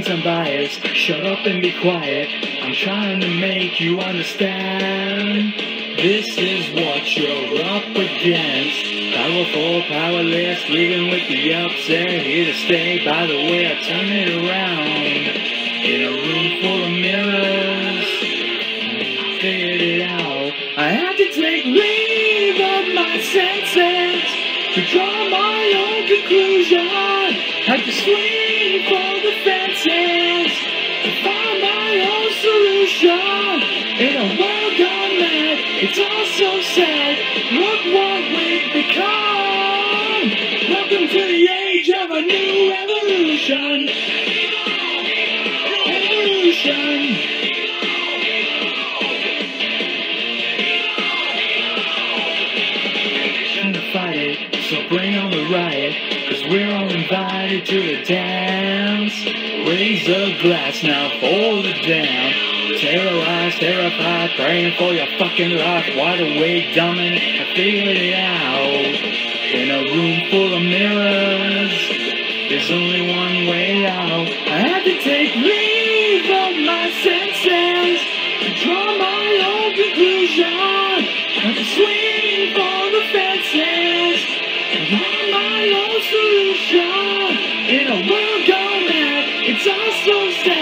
opinions biased. Shut up and be quiet. I'm trying to make you understand. This is what you're up against. Powerful, powerless, living with the upset. Here to stay. By the way, I turn it around. In a room full of mirrors. Figured it out. I had to take leave of my senses to draw my own conclusion. Had to swing for the solution. In a world gone mad, it's all so sad. Look what we've become. Welcome to the age of a new evolution. Evolution. So bring on the riot. Cause we're all invited to the dance. Raise a glass now, fold it down. Terrorized, terrified, praying for your fucking life. Wide awake, dominant, I figured it out. In a room full of mirrors, there's only one way out. I had to take leave of my senses to draw my own conclusion. Had to swing for the fences and find my own solution. In a world gone mad, it's all so sad.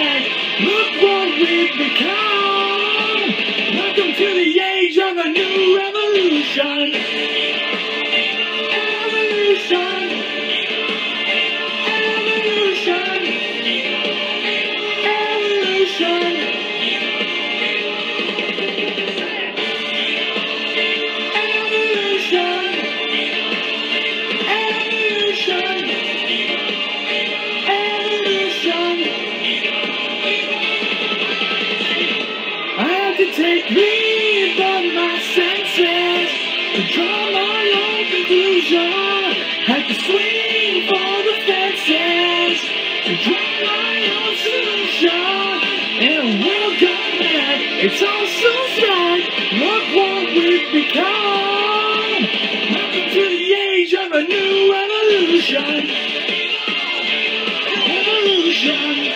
Revolution. Evolution. Evolution. Evolution. Take my to draw my own conclusion. Had to swing for the fences and draw my own solution. And we'll come back. It's all so sad. Look what we've become. Welcome to the age of a new revolution. Evolution.